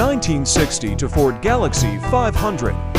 1960 to Ford Galaxy 500.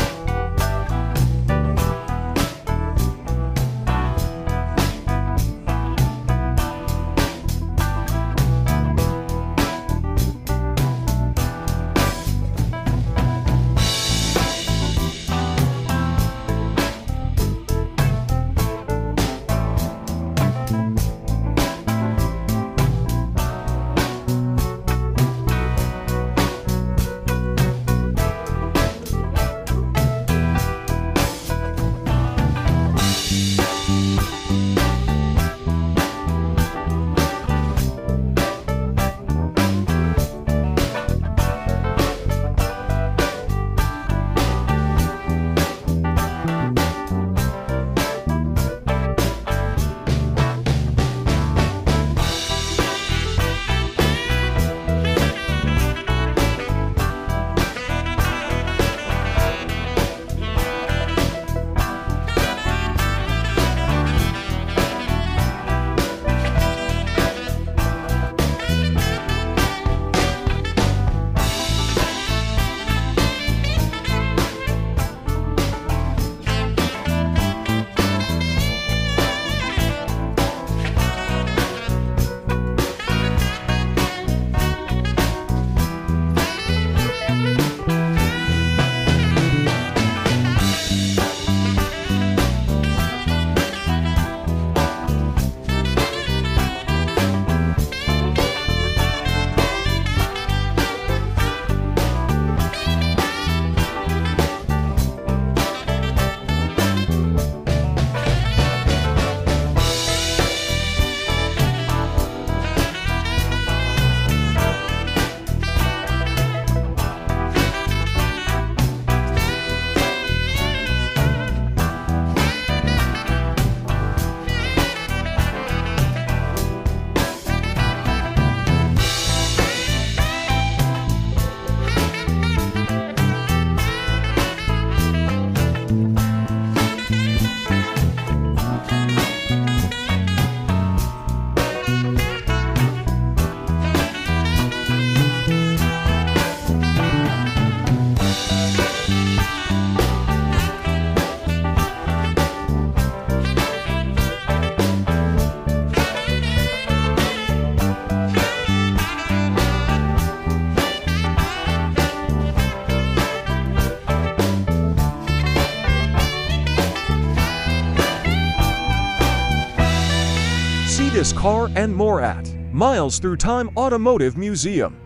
This car and more at Miles Through Time Automotive Museum.